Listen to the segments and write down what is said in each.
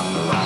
on the.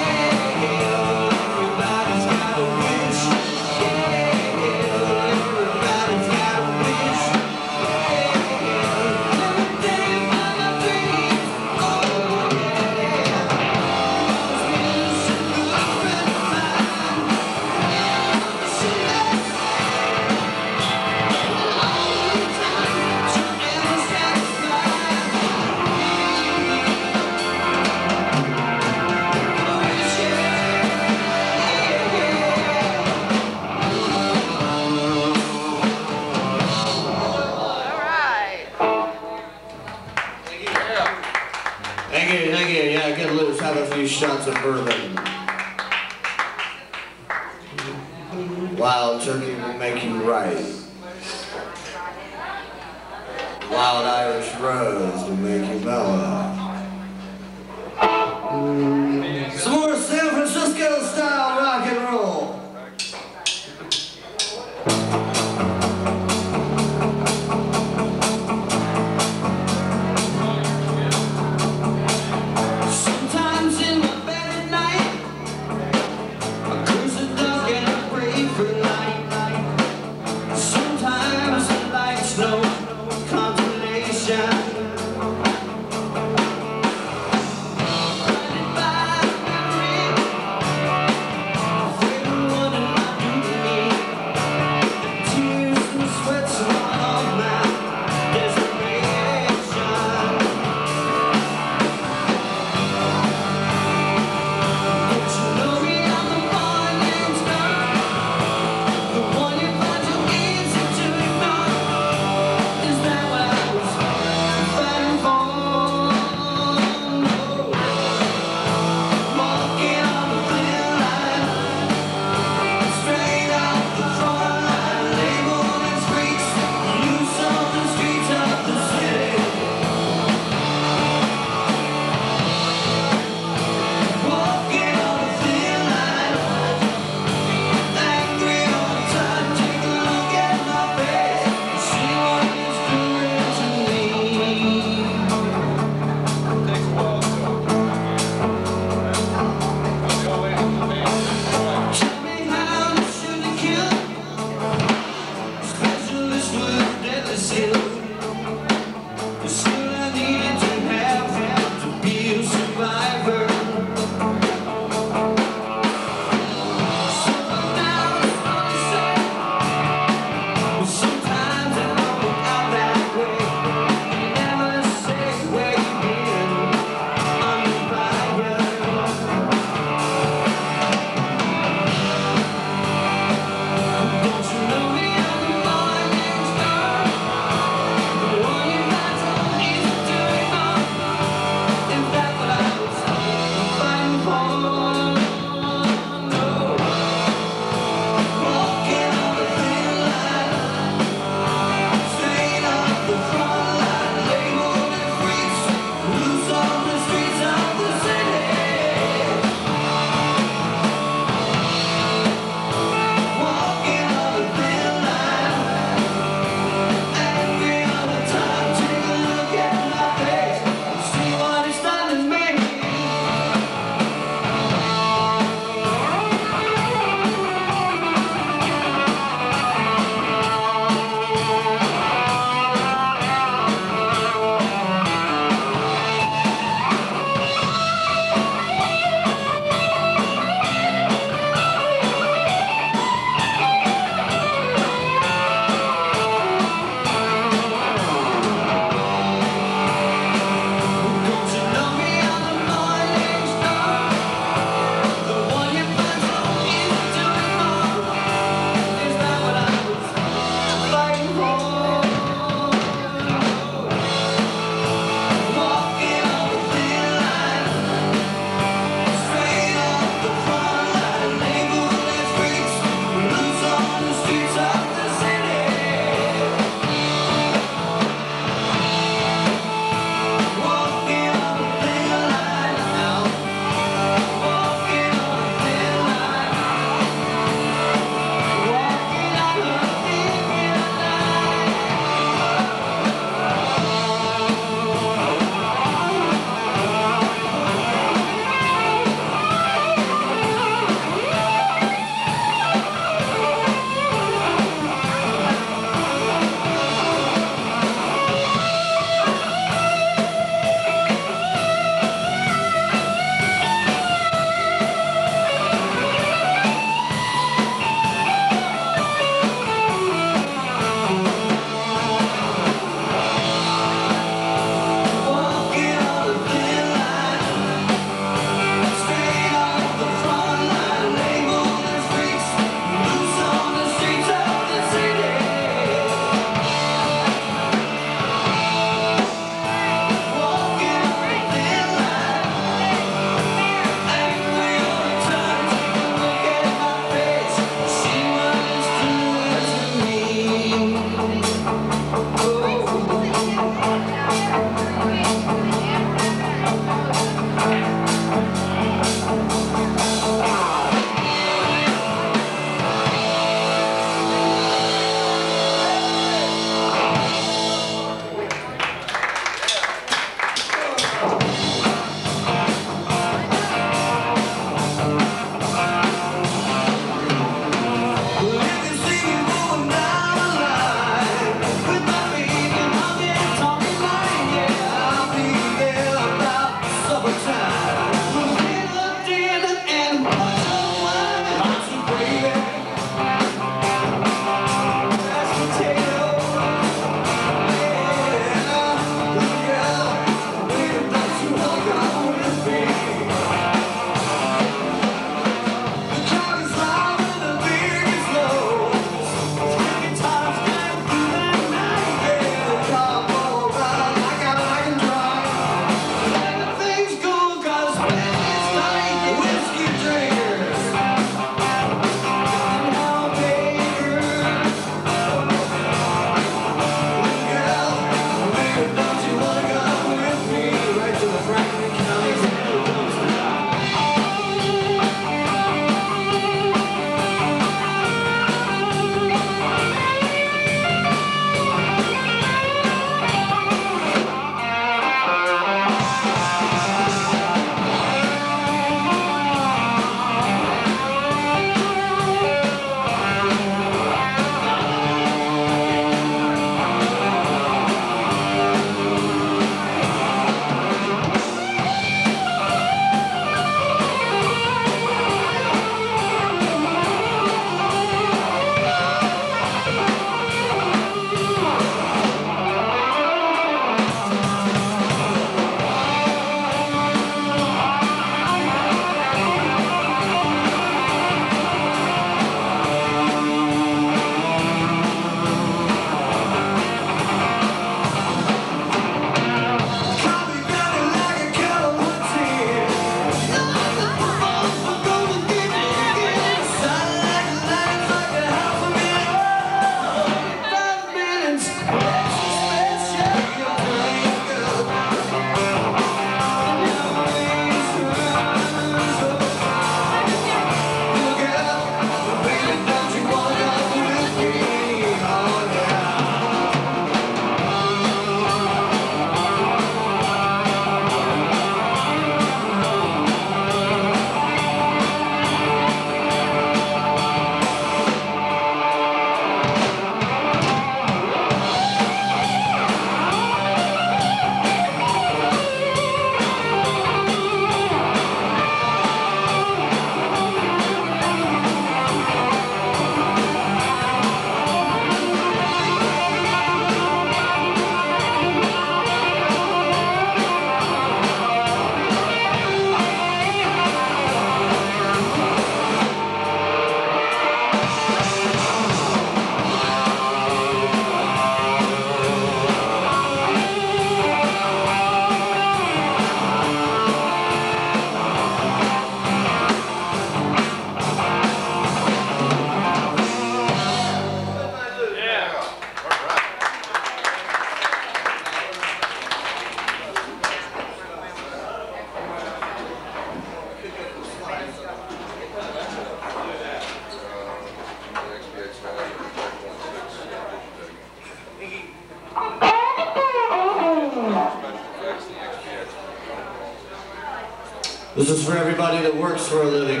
This is for everybody that works for a living.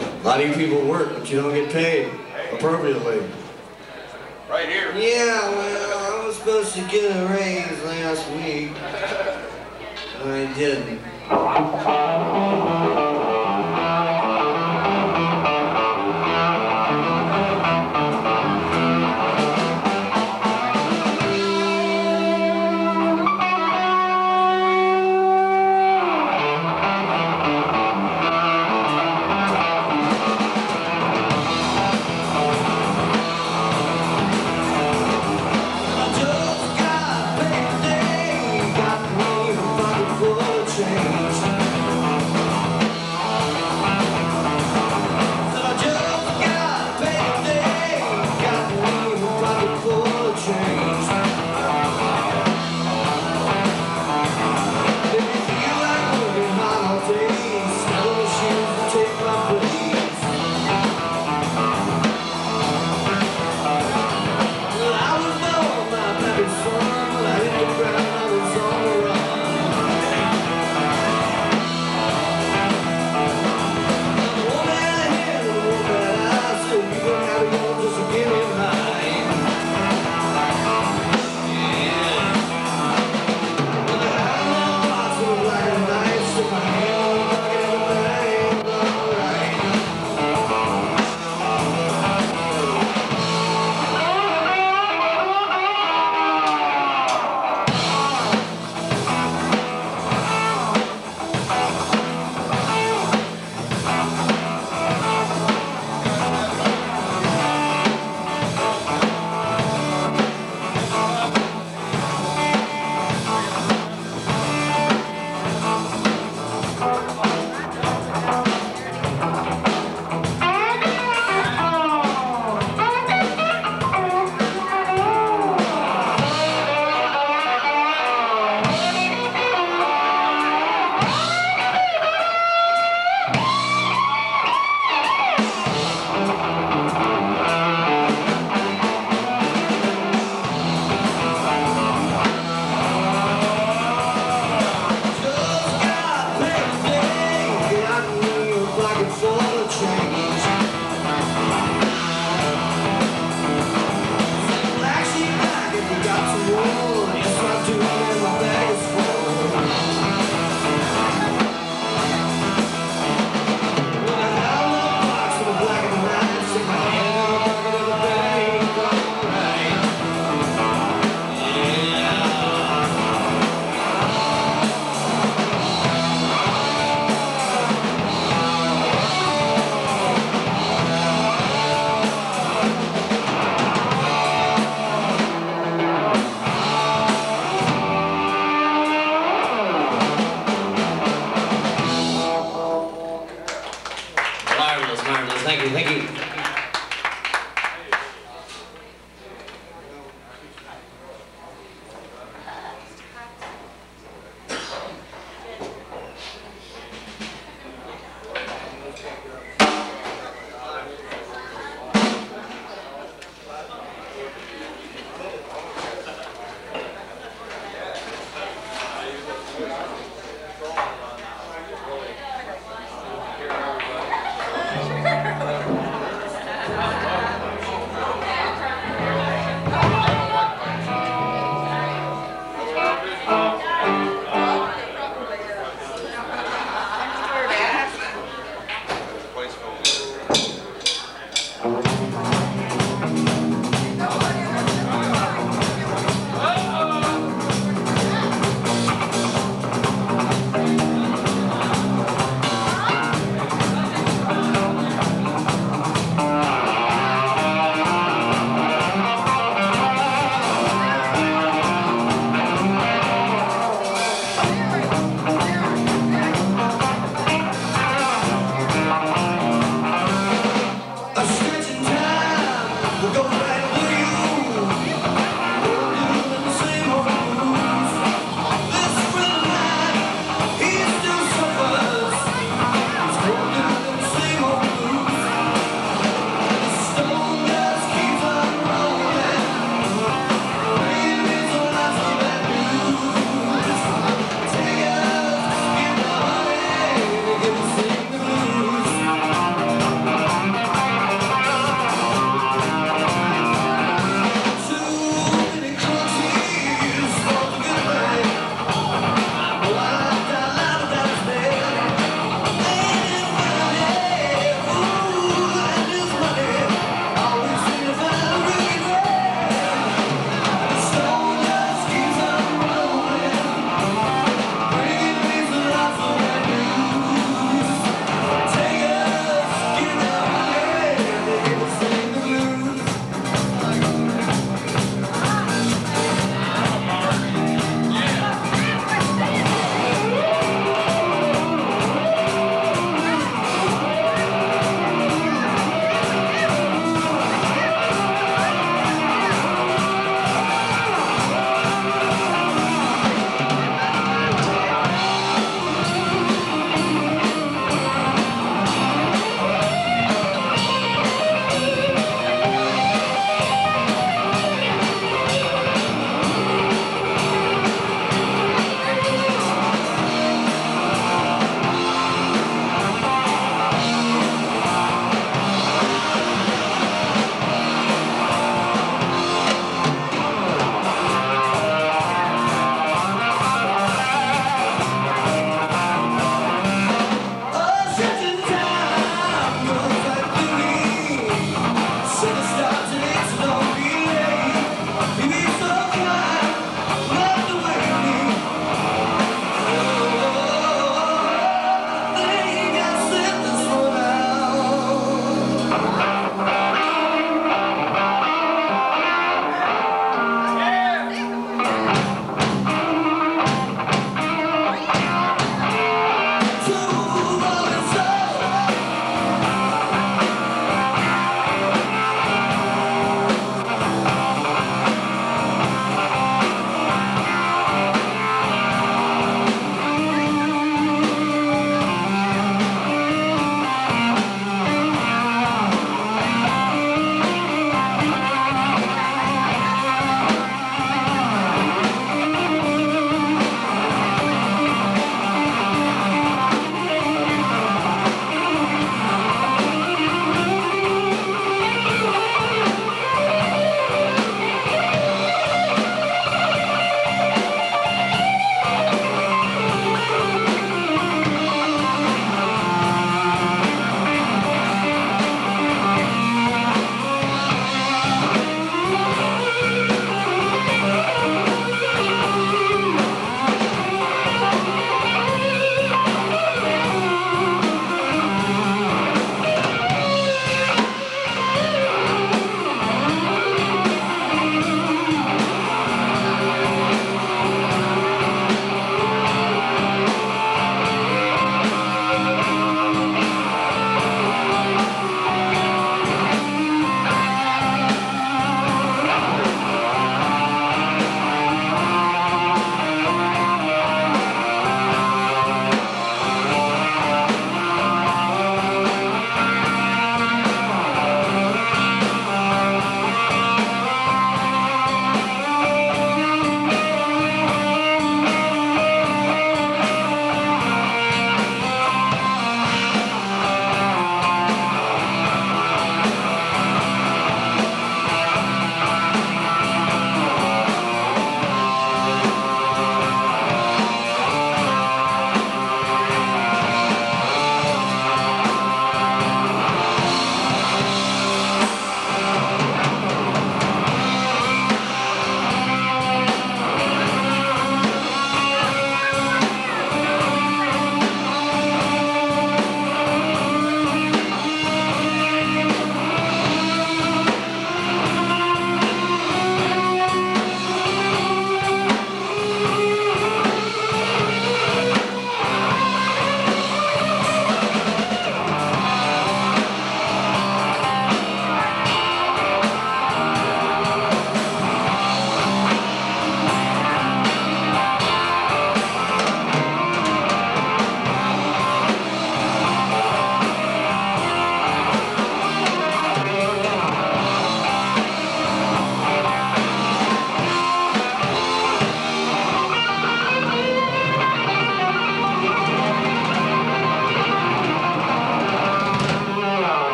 A lot of you people work, but you don't get paid appropriately. Right here. Yeah, well, I was supposed to get a raise last week. I didn't.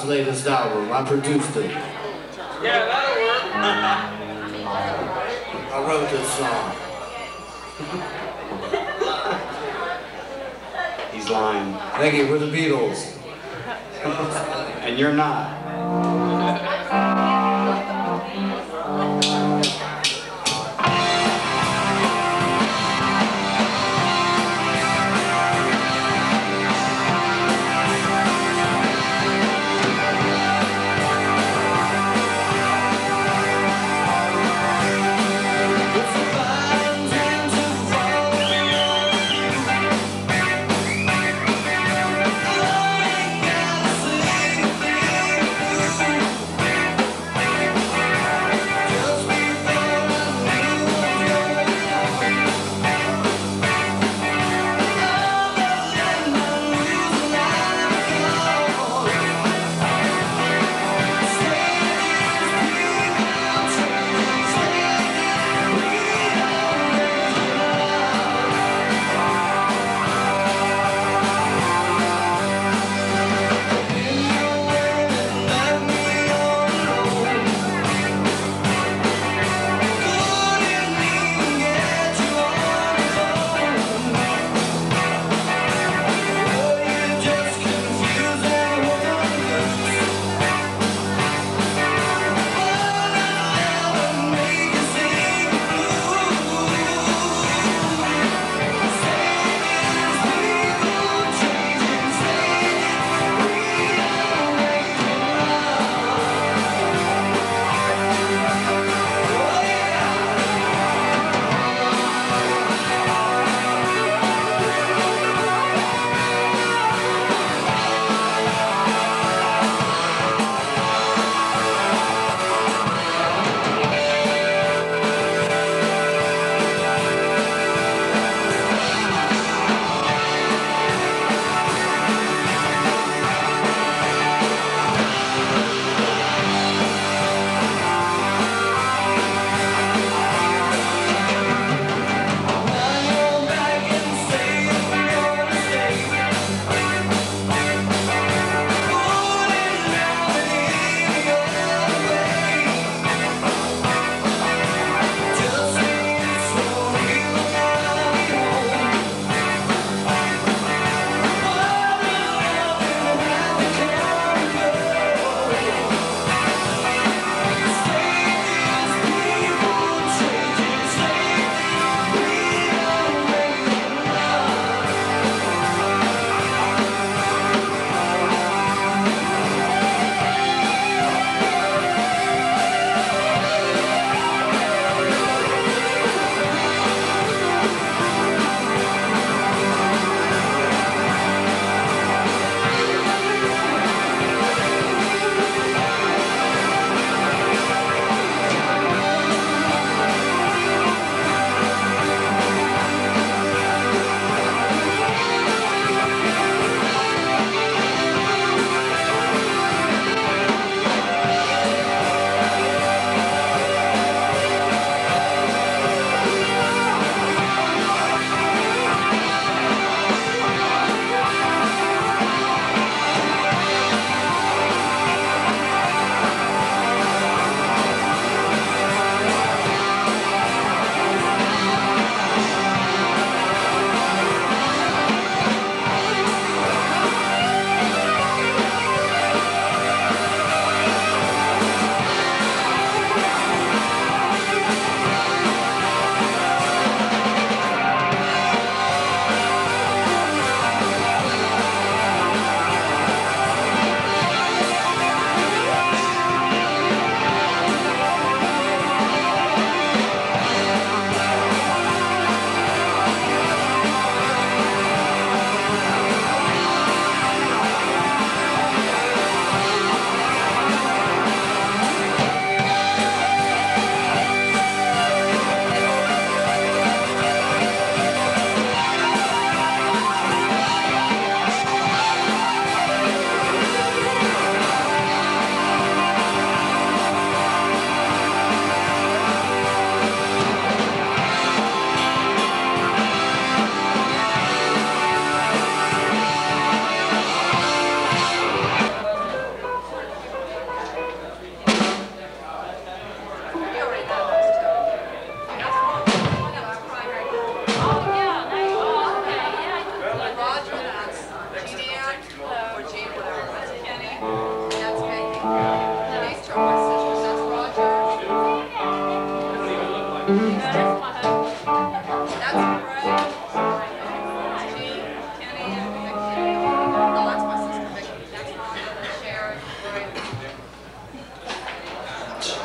ZZ latest album. I produced it. Yeah, that'll work. I wrote this song. He's lying. Thank you. We're the Beatles. And you're not.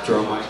Throw my.